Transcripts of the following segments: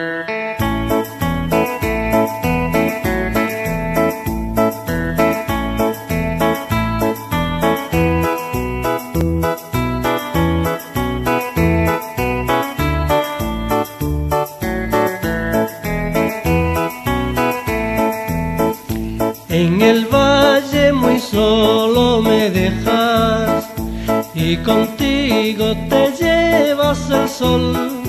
En el valle muy solo me dejas y contigo te llevas el sol.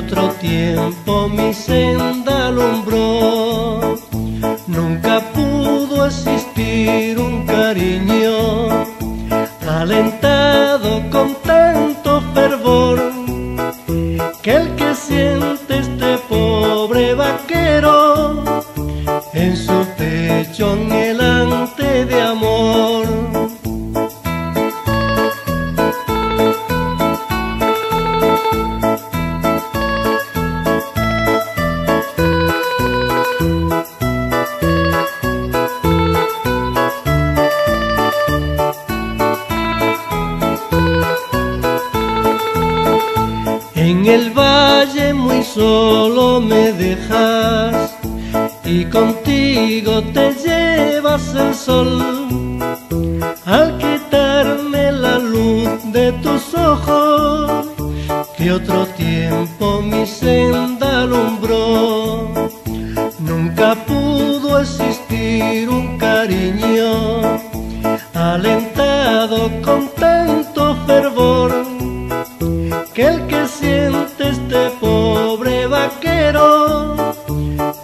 Otro tiempo mi senda alumbró, nunca pudo existir un cariño alentado con tanto fervor que el que siente este pobre vaquero en su pecho el valle muy solo me dejas y contigo te llevas el sol. Al quitarme la luz de tus ojos, que otro tiempo mi senda alumbró, nunca pudo existir un cariño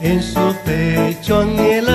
en su pecho anhela